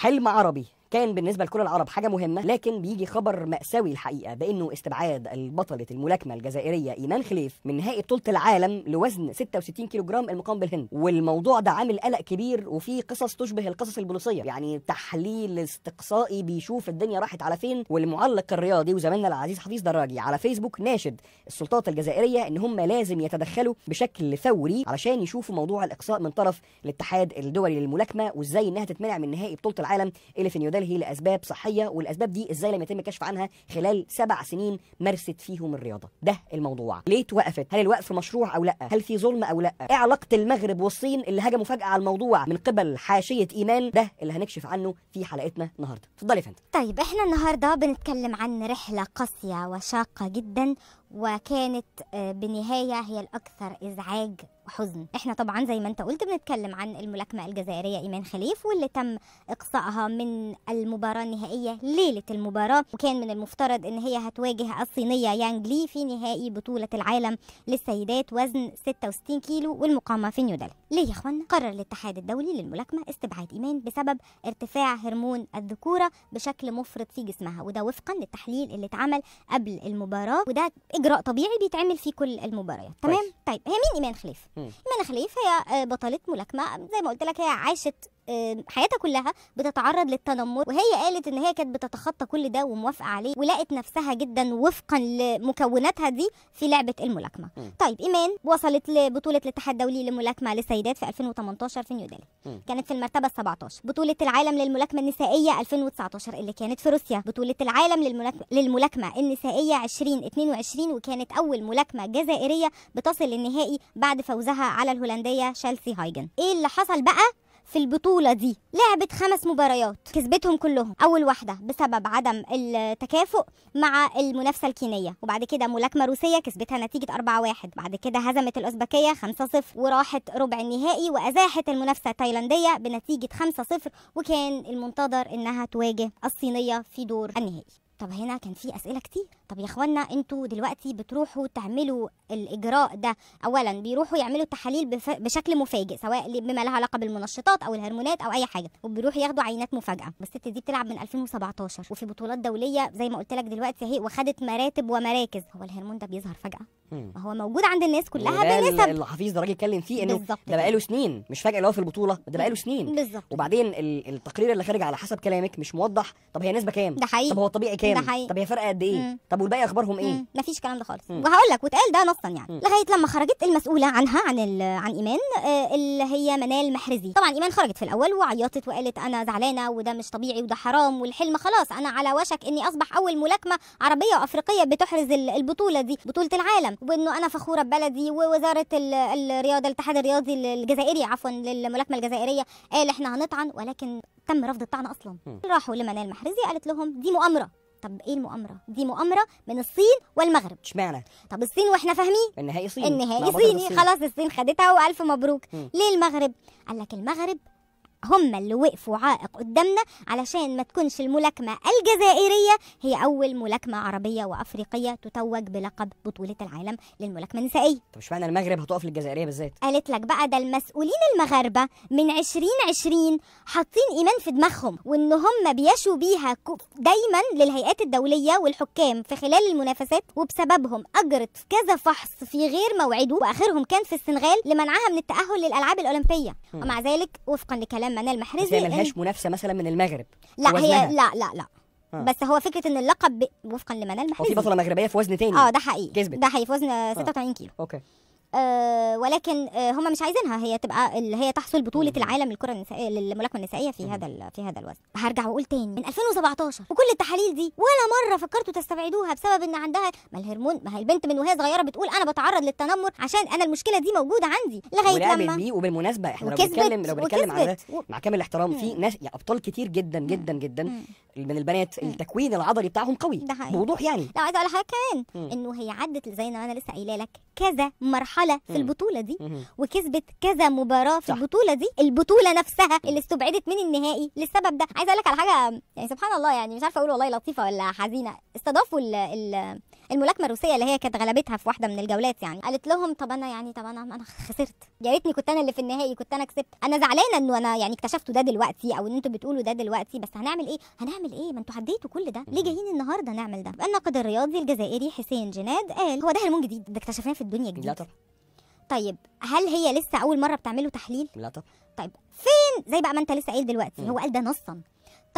حلم عربي. كان بالنسبة لكل العرب حاجة مهمة لكن بيجي خبر مأساوي الحقيقة بأنه استبعاد البطلة الملاكمة الجزائرية إيمان خليف من نهائي بطولة العالم لوزن 66 كيلو جرام المقام بالهند. والموضوع ده عامل قلق كبير وفي قصص تشبه القصص البوليسية. يعني تحليل استقصائي بيشوف الدنيا راحت على فين والمعلق الرياضي وزميلنا العزيز حفيظ دراجي على فيسبوك ناشد السلطات الجزائرية إن هم لازم يتدخلوا بشكل فوري علشان يشوفوا موضوع الإقصاء من طرف الاتحاد الدولي للملاكمة وإزاي إنها تتمنع من نهائي بطولة العالم اللي في لأسباب صحية والأسباب دي إزاي لم يتم الكشف عنها خلال سبع سنين مارست فيهم الرياضة. ده الموضوع. ليه توقفت هل الوقف مشروع أو لأ؟ هل في ظلم أو لأ؟ إيه علاقة المغرب والصين اللي هجموا فجأة على الموضوع من قبل حاشية إيمان؟ ده اللي هنكشف عنه في حلقتنا النهارده. اتفضلي يا فندم. طيب إحنا النهارده بنتكلم عن رحلة قاسية وشاقة جدا وكانت آه، بنهاية هي الأكثر إزعاج وحزن. إحنا طبعا زي ما أنت قلت بنتكلم عن الملاكمة الجزائرية إيمان خليف واللي تم إقصائها من المباراة النهائية ليلة المباراة. وكان من المفترض إن هي هتواجه الصينية يانج لي في نهائي بطولة العالم للسيدات وزن 66 كيلو والمقامه في نيودلهي. ليه يا اخوانا قرر الاتحاد الدولي للملاكمة استبعاد إيمان بسبب ارتفاع هرمون الذكورة بشكل مفرط في جسمها وده وفقا للتحليل اللي اتعمل قبل المباراة. وده إجراء طبيعي بيتعمل في كل المباريات تمام. طيب هي مين إيمان خليف. إيمان خليف هي آه، بطلة ملاكمة زي ما قلت لك هي عاشت حياتها كلها بتتعرض للتنمر وهي قالت إن هي كانت بتتخطى كل ده وموافقة عليه ولقت نفسها جدا وفقا لمكوناتها دي في لعبة الملاكمة. مم. طيب إيمان وصلت لبطولة الاتحاد الدولي للملاكمة للسيدات في 2018 في نيودلهي. كانت في المرتبة ال 17 بطولة العالم للملاكمة النسائية 2019 اللي كانت في روسيا. بطولة العالم للملاكمه, النسائية 2022 وكانت أول ملاكمة جزائرية بتصل للنهائي بعد فوزها على الهولندية شيلسي هايجن. إيه اللي حصل بقى؟ في البطولة دي لعبت خمس مباريات كسبتهم كلهم. أول واحدة بسبب عدم التكافؤ مع المنافسة الكينية. وبعد كده ملاكمة روسية كسبتها نتيجة 4-1 بعد كده هزمت الأوزبكية 5-0 وراحت ربع النهائي وأزاحت المنافسة التايلاندية بنتيجة 5-0 وكان المنتظر إنها تواجه الصينية في دور النهائي. طب هنا كان في أسئلة كتير. طب يا إخوانا أنتوا دلوقتي بتروحوا تعملوا الإجراء ده. اولا بيروحوا يعملوا تحاليل بف... بشكل مفاجئ سواء بما لها علاقة بالمنشطات أو الهرمونات أو أي حاجة. وبيروحوا ياخدوا عينات مفاجأة. بس الست دي بتلعب من 2017 وفي بطولات دولية زي ما قلت لك دلوقتي أهي وخدت مراتب ومراكز. هو الهرمون ده بيظهر فجأة. ما هو موجود عند الناس كلها بنسب. اللي حفيظ دراجي اتكلم فيه إنه ده بقاله سنين. مش فجاه اللي هو في البطولة ده بقاله سنين. بالظبط. وبعدين ال- التقرير اللي خارج على حسب كلامك مش موضح. طب هي نسبة كام؟ ده حقيقي. طب هو الطبيعي كام؟ ده حقيقي. طب هي فرق قد إيه؟ مم. طب والباقي أخبارهم إيه؟ مفيش الكلام ده خالص. وهقول لك واتقال ده نصا يعني. مم. لغاية لما خرجت المسؤولة عنها عن عن إيمان آه، اللي هي منال محرزي. طبعا إيمان خرجت في الأول وعيطت وقالت أنا زعلانة وده مش طبيعي وده حرام والحلم خلاص. أنا على وشك إني أصبح أول ملاكمة عربية وأفريقية بتحرز ال- البطولة دي بطولة العالم. وإنه أنا فخورة ببلدي ووزارة ال- الرياضة الاتحاد الرياضي الجزائري عفوا للملاكمة الجزائرية قال إحنا هنطعن ولكن تم رفض الطعن أصلا. راحوا لمنال محرزي قالت لهم دي مؤامرة. طب إيه المؤامرة؟ دي مؤامرة من الصين والمغرب. اشمعنى؟ طب الصين وإحنا فاهمين؟ النهائي صيني. النهائي صيني. خلاص الصين خدتها وألف مبروك. مم. ليه المغرب؟ قال لك المغرب هم اللي وقفوا عائق قدامنا علشان ما تكونش الملاكمة الجزائرية هي أول ملاكمة عربية وأفريقية تتوج بلقب بطولة العالم للملاكمة النسائية. طب اشمعنى المغرب هتقف للجزائرية بالذات؟ قالت لك بقى ده المسؤولين المغاربة من 2020 حاطين إيمان في دماغهم وإن هم بيشوا بيها دايما للهيئات الدولية والحكام في خلال المنافسات وبسببهم أجرت كذا فحص في غير موعده وآخرهم كان في السنغال لمنعها من التأهل للألعاب الأولمبية. ومع ذلك وفقا لكلام منال بس محرزي هي إن- ملهاش منافسة مثلا من المغرب لا وزنها. هي لا لا لا. آه. بس هو فكرة إن اللقب ب... وفقا لمنال هو في محرزي بطلة مغربية في وزن تاني. آه ده حقيقي. كسبت. ده حقيقي في وزن 86 كيلو. أوكي. آه ولكن آه هم مش عايزينها هي تبقى اللي هي تحصل بطولة. العالم للكرة النسائية للملاكمة النسائية في. هذا في هذا الوزن هرجع وأقول تاني من 2017 وكل التحاليل دي ولا مرة فكرتوا تستبعدوها بسبب إن عندها ما الهرمون ما هي البنت من وهي صغيرة بتقول أنا بتعرض للتنمر عشان أنا المشكلة دي موجودة عندي لغاية لما بيه وبالمناسبة إحنا لو بنتكلم لو بنتكلم على و- مع كامل الاحترام في. ناس يعني أبطال كتير جدا جدا جدا مم. من البنات مم. التكوين العضلي بتاعهم قوي ده حقيقي. بوضوح يعني لا عايزة أقول حاجة كمان. إنه هي عدت زي ما أنا لسه قايلة لك كذا مرحلة في. البطولة دي. وكسبت كذا مباراة في صح. البطولة دي البطولة نفسها اللي استبعدت من النهائي للسبب ده عايزه أقول لك على حاجة يعني سبحان الله يعني مش عارفة أقول والله لطيفة ولا حزينة استضافوا ال ال الملاكمة الروسية اللي هي كانت غلبتها في واحدة من الجولات يعني قالت لهم طب أنا يعني طب أنا أنا خسرت. يا ريتني كنت أنا اللي في النهائي كنت أنا كسبت. أنا زعلانة إنه أنا يعني اكتشفتوا ده دلوقتي أو إن أنتوا بتقولوا ده دلوقتي بس هنعمل إيه؟ هنعمل إيه؟ ما أنتوا عديتوا كل ده. ليه جايين النهارده نعمل ده؟ الناقد الرياضي الجزائري حسين جناد قال هو ده هرمون جديد ده اكتشفناه في الدنيا لا جديد. طبعا. طيب هل هي لسه أول مرة بتعملوا تحليل؟ لا طبعا. طيب فين؟ زي بقى ما أنت لسه قايل دلوقتي. هو قال ده نصا.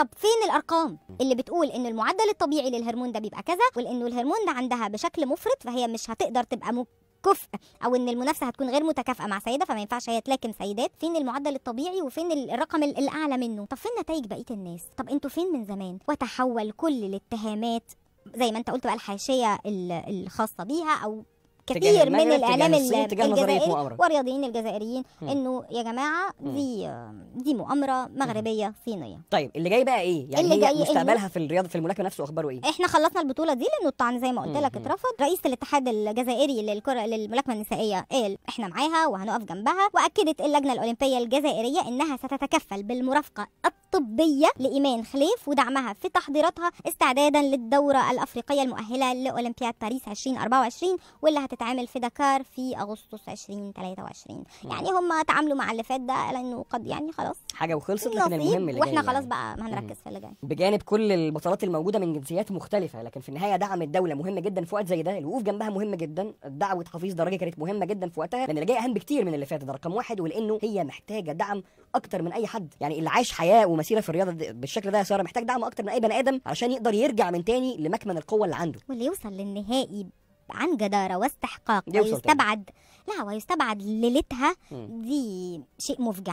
طب فين الأرقام؟ اللي بتقول ان المعدل الطبيعي للهرمون ده بيبقى كذا وإنه الهرمون ده عندها بشكل مفرط فهي مش هتقدر تبقى مكفء أو إن المنافسة هتكون غير متكافئة مع سيدة فما ينفعش هي تلاكم سيدات. فين المعدل الطبيعي وفين ال- الرقم ال- الأعلى منه؟ طب فين نتائج بقية الناس؟ طب أنتوا فين من زمان؟ وتحول كل الاتهامات زي ما أنت قلت بقى الحاشية ال- الخاصة بيها أو كثير من الإعلام الجزائري. والرياضيين الجزائريين. إنه يا جماعة. دي دي مؤامرة مغربية صينية طيب اللي جاي بقى إيه يعني اللي جاي مستقبلها في الرياضة في الملاكمة نفسه أخباره إيه إحنا خلصنا البطولة دي لأنه الطعن زي ما قلت لك. اترفض رئيس الاتحاد الجزائري للكرة للملاكمة النسائية قال إحنا معاها وهنقف جنبها وأكدت اللجنة الأولمبية الجزائرية إنها ستتكفل بالمرافقة الطبيه لإيمان خليف ودعمها في تحضيراتها استعدادا للدورة الأفريقية المؤهلة لأولمبياد باريس 2024 واللي هتتعمل في دكار في أغسطس 2023 يعني هم تعاملوا مع اللي فات ده لأنه قد يعني خلاص. حاجة وخلصت لكن المهم اللي وإحنا خلاص يعني. بقى ما هنركز في اللي جاي. بجانب كل البطولات الموجودة من جنسيات مختلفة لكن في النهاية دعم الدولة مهم جدا في وقت زي ده. الوقوف جنبها مهم جدا دعوة حفيظ درجة كانت مهمة جدا في وقتها لأن اللي جاي أهم بكتير من اللي فات ده. رقم واحد ولأنه هي محتاجة دعم أكتر من أي حد. يعني اللي عايش حياة ومسيره في الرياضة بالشكل ده يا سارة محتاج دعم أكتر من أي بني آدم علشان يقدر يرجع من تاني لمكمن القوة اللي عنده. واللي يوصل للنهائي عن جدارة واستحقاق ويستبعد لا ويستبعد ليلتها. دي شيء مفجع.